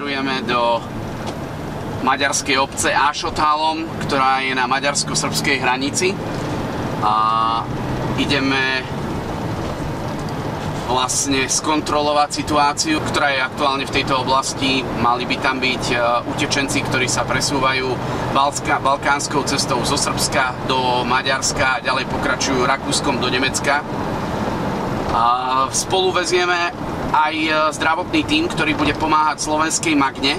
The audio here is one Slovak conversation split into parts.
smerujeme do maďarskej obce Ášotálom, ktorá je na maďarsko-srbskej hranici. A ideme vlastne skontrolovať situáciu, ktorá je aktuálne v tejto oblasti. Mali by tam byť e, utečenci, ktorí sa presúvajú Balska, balkánskou cestou zo Srbska do Maďarska a ďalej pokračujú Rakúskom do Nemecka. A spolu vezieme aj e, zdravotný tím, ktorý bude pomáhať slovenskej Magne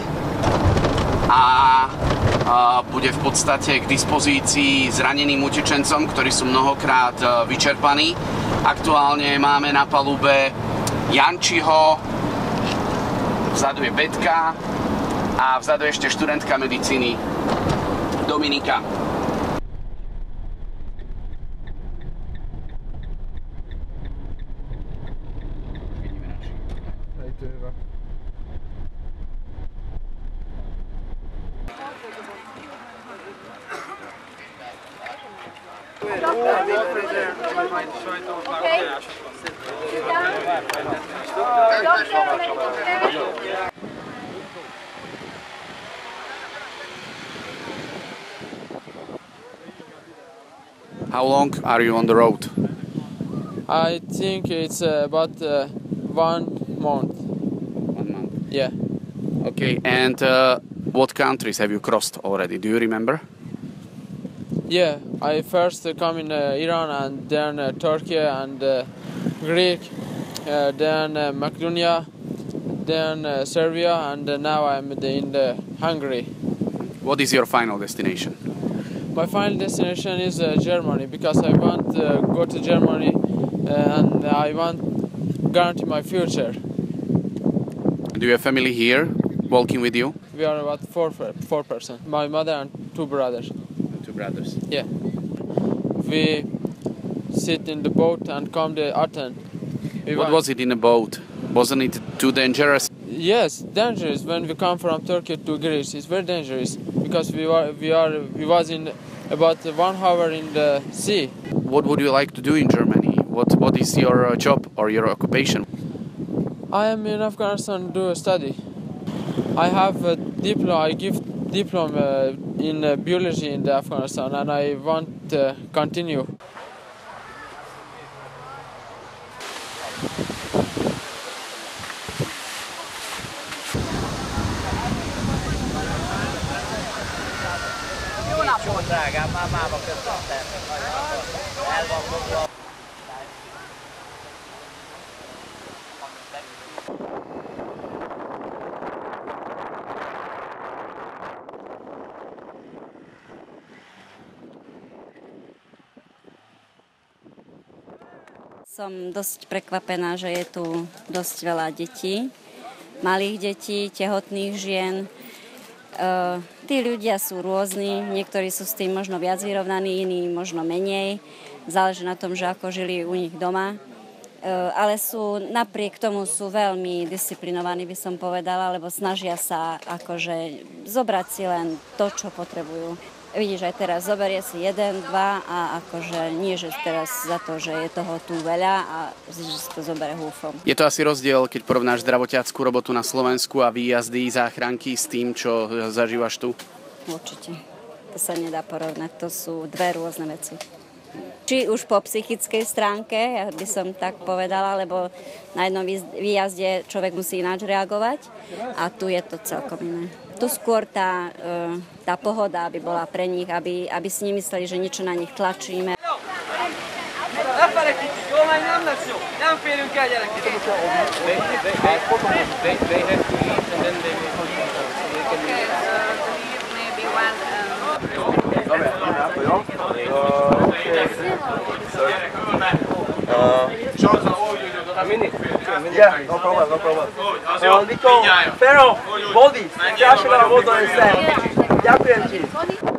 a bude v podstate k dispozícii zraneným utečencom, ktorí sú mnohokrát e, vyčerpaní. Aktuálne máme na palube Jančiho, vzadu je Betka a vzadu ešte študentka medicíny Dominika. How long are you on the road? I think it's uh, about uh, one month. Yeah. Okay, and uh, what countries have you crossed already? Do you remember? Yeah, I first uh, come in uh, Iran and then uh, Turkey and uh, Greek, uh, then uh, Macedonia, then uh, Serbia, and uh, now I'm in the Hungary. What is your final destination? My final destination is uh, Germany because I want to uh, go to Germany uh, and I want guarantee my future. Do you have family here walking with you? We are about four four person. My mother and two brothers. Two brothers. Yeah. We sit in the boat and come to Athens. We What was it in a boat? Wasn't it too dangerous? Yes, dangerous when we come from Turkey to Greece. It's very dangerous because we are we are we was in about one hour in the sea. What would you like to do in Germany? What What is your uh, job or your occupation? I am in Afghanistan to do a study. I have a diploma. I give diploma in uh, biology in Afghanistan, and I want to continue. Som dosť prekvapená, že je tu dosť veľa detí, malých detí, tehotných žien. E, tí ľudia sú rôzni, niektorí sú s tým možno viac vyrovnaní, iní možno menej. Záleží na tom, že ako žili u nich doma. E, ale sú, napriek tomu sú veľmi disciplinovaní, by som povedala, lebo snažia sa akože zobrať si len to, čo potrebujú. Vidíš, aj teraz zoberie si jeden, dva a akože nie, že teraz za to, že je toho tu veľa a že si to zoberie húfom. Je to asi rozdiel, keď porovnáš zdravotiackú robotu na Slovensku a výjazdy, záchranky s tým, čo zažívaš tu? Určite. To sa nedá porovnať, to sú dve rôzne veci. Či už po psychickej stránke, ja by som tak povedala, lebo na jednom výjazde človek musí ináč reagovať a tu je to celkom iné. Tu skôr tá, e, tá pohoda, aby bola pre nich, aby, aby si nemysleli, že niečo na nich tlačíme. Lefele problem, no problem. Evo, Niko, Fero, vodi, ja ću ga na vodu, sve. Jako je.